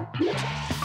Música